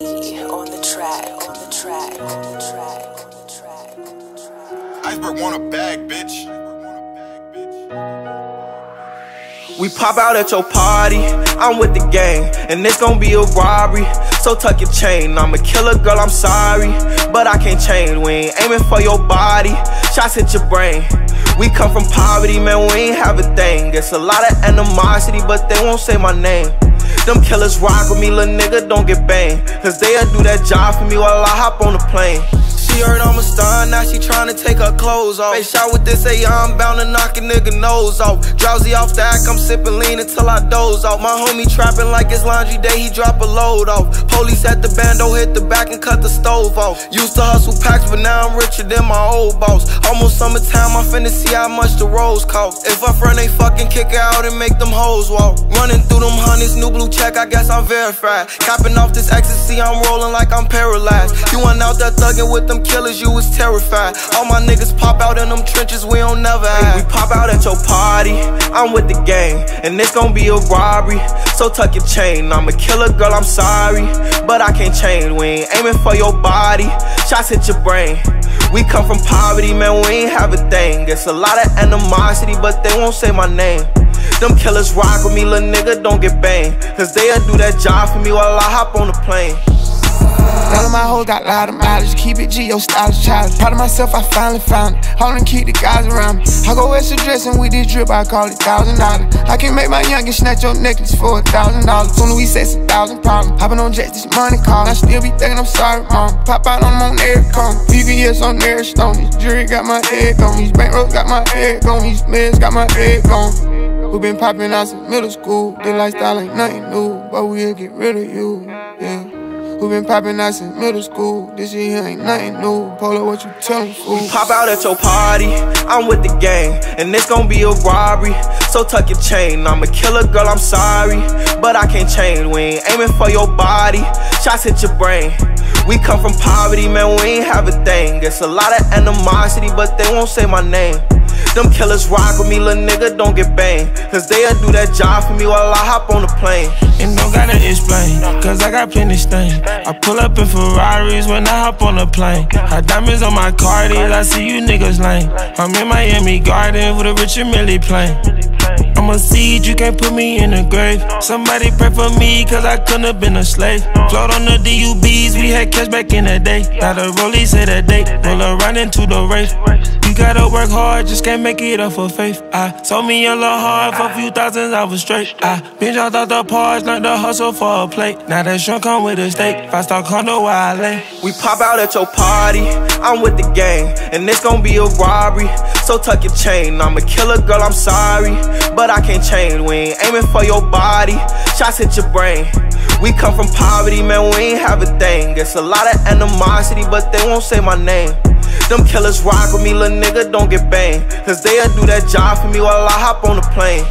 On the track, on the track, on the track, on the track, on the track. Iceberg want a bag, bitch. We pop out at your party, I'm with the gang, and it's gonna be a robbery. So tuck your chain, I'm a killer girl, I'm sorry, but I can't change. We ain't aiming for your body, shots hit your brain. We come from poverty, man, we ain't have a thing. It's a lot of animosity, but they won't say my name. Them killers rock with me, little nigga, don't get banged. Cause they'll do that job for me while I hop on the plane. Heard I'm a star, now she tryna take her clothes off. Face shot with this A, I'm bound to knock a nigga nose off. Drowsy off the act, I'm sipping lean until I doze off. My homie trapping like it's laundry day, he drop a load off. Police at the bando hit the back and cut the stove off. Used to hustle packs, but now I'm richer than my old boss. Almost summertime, I'm finna see how much the rolls cost. If I front, they fucking kick out and make them hoes walk. Running through them hundreds, new blue check, I guess I'm verified. Copping off this ecstasy, I'm rolling like I'm paralyzed. You went out there thugging with them killers, you was terrified. All my niggas pop out in them trenches, we don't never hide. We pop out at your party, I'm with the gang, and it's gonna be a robbery. So tuck your chain, I'm a killer girl, I'm sorry, but I can't change. We ain't aiming for your body, shots hit your brain. We come from poverty, man, we ain't have a thing. It's a lot of animosity, but they won't say my name. Them killers rock with me, little nigga, don't get banged. Cause they'll do that job for me while I hop on the plane. None of my hoes got loud of mileage. Keep it G, yo, stylish challenge. Proud of myself, I finally found it. Hold keep the guys around me. I go extra dressing with this drip, I call it thousand dollars. I can make my youngest snatch your necklace for a thousand dollars. Soon as we sex a thousand problems. Hopping on jets, this money call. I still be thinking I'm sorry, mom. Pop out on them on air cone. Yes, on air stone. This jury got my head gone. These bankrolls got my head gone. These meds got my head gone. We been popping out since middle school. This lifestyle ain't nothing new, but we'll get rid of you. Yeah. We been popping out since middle school. This shit here ain't nothing new. Polo, what you tellin', fool? Pop out at your party, I'm with the gang, and it's gonna be a robbery. So tuck your chain, I'm a killer girl, I'm sorry, but I can't change. We ain't aiming for your body, shots hit your brain. We come from poverty, man, we ain't have a thing. It's a lot of animosity, but they won't say my name. Them killers rock with me, little nigga, don't get banged. Cause they'll do that job for me while I hop on the plane. And don't gotta explain, cause I got plenty stain. I pull up in Ferraris when I hop on the plane. Hot diamonds on my Cardi's, I see you niggas lame. I'm in Miami Garden with a Richard Mille plane. I'm a seed, you can't put me in the grave. Somebody pray for me, cause I couldn't have been a slave. Float on the DUBs, we had cash back in the day. Now the rollie say the date, roll around into the race. Gotta work hard, just can't make it up for faith. I sold me a little hard for a few thousands, I was straight. I jumped out the parts, learned to hustle for a plate. Now that shrimp come with a steak, five star condo where I lay. We pop out at your party, I'm with the gang, and it's gonna be a robbery. So tuck your chain, I'm a killer girl, I'm sorry, but I can't change. We ain't aiming for your body, shots hit your brain. We come from poverty, man, we ain't have a thing. It's a lot of animosity, but they won't say my name. Them killers rock with me, little nigga, don't get banged. Cause they'll do that job for me while I hop on the plane.